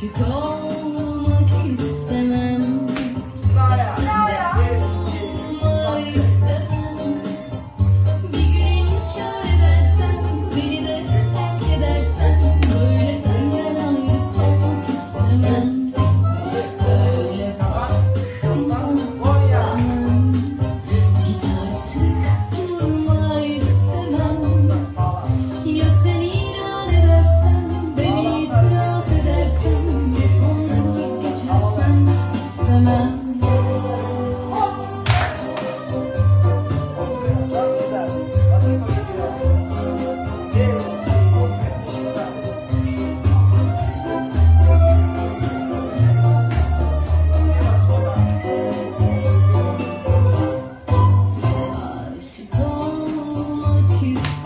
Chico.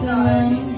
Excellent.